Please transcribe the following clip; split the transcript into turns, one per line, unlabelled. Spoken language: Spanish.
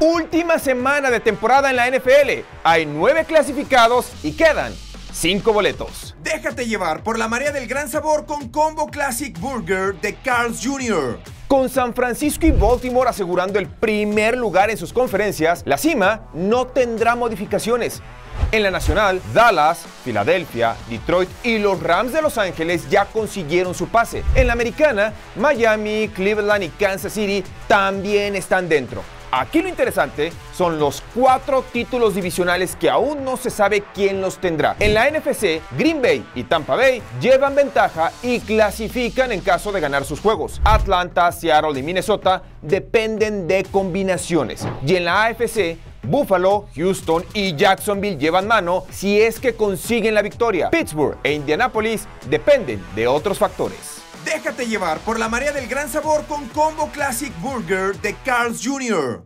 Última semana de temporada en la NFL. Hay nueve clasificados y quedan cinco boletos.
Déjate llevar por la marea del gran sabor con Combo Classic Burger de Carl's Jr.
Con San Francisco y Baltimore asegurando el primer lugar en sus conferencias, la cima no tendrá modificaciones. En la nacional, Dallas, Filadelfia, Detroit y los Rams de Los Ángeles ya consiguieron su pase. En la americana, Miami, Cleveland y Kansas City también están dentro. Aquí lo interesante son los cuatro títulos divisionales que aún no se sabe quién los tendrá. En la NFC, Green Bay y Tampa Bay llevan ventaja y clasifican en caso de ganar sus juegos. Atlanta, Seattle y Minnesota dependen de combinaciones. Y en la AFC, Buffalo, Houston y Jacksonville llevan mano si es que consiguen la victoria. Pittsburgh e Indianapolis dependen de otros factores.
Déjate llevar por la marea del gran sabor con Combo Classic Burger de Carl's Jr.